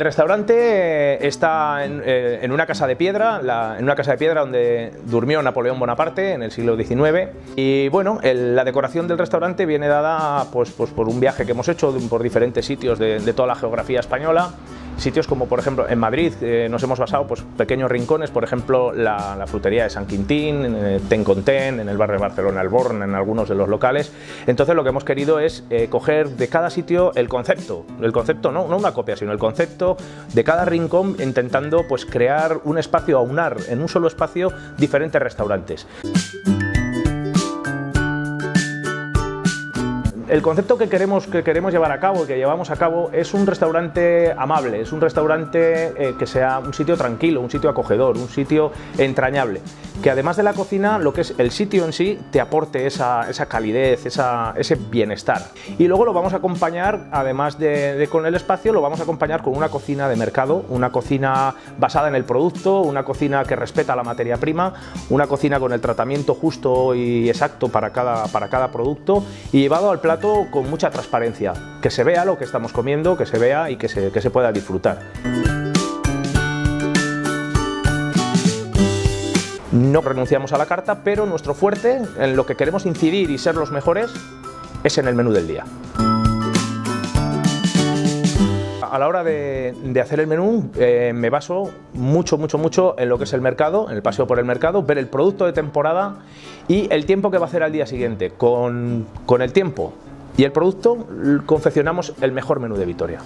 restaurante eh, está eh, en, una casa de piedra, en una casa de piedra donde durmió Napoleón Bonaparte en el siglo XIX. Y bueno, la decoración del restaurante viene dada pues, pues, por un viaje que hemos hecho por diferentes sitios de toda la geografía española. Sitios como por ejemplo en Madrid eh, nos hemos basado pues pequeños rincones, por ejemplo la, frutería de San Quintín, en Ten con Ten, en el barrio de Barcelona El en algunos de los locales. Entonces lo que hemos querido es eh, coger de cada sitio el concepto, el concepto no, no una copia, sino el concepto de cada rincón intentando pues crear un espacio, aunar en un solo espacio diferentes restaurantes. El concepto que queremos, que queremos llevar a cabo, que llevamos a cabo, es un restaurante amable, es un restaurante eh, que sea un sitio tranquilo, un sitio acogedor, un sitio entrañable. Que además de la cocina, lo que es el sitio en sí, te aporte esa, calidez, ese bienestar. Y luego lo vamos a acompañar, además de, con el espacio, lo vamos a acompañar con una cocina de mercado, una cocina basada en el producto, una cocina que respeta la materia prima, una cocina con el tratamiento justo y exacto para cada, para cada producto y llevado al plato con mucha transparencia, que se vea lo que estamos comiendo, que se vea y que se, que se pueda disfrutar. No renunciamos a la carta, pero nuestro fuerte, en lo que queremos incidir y ser los mejores, es en el menú del día a la hora de, hacer el menú eh, me baso mucho, mucho, mucho en lo que es el mercado, en el paseo por el mercado, ver el producto de temporada y el tiempo que va a hacer al día siguiente. Con, con el tiempo y el producto confeccionamos el mejor menú de Vitoria.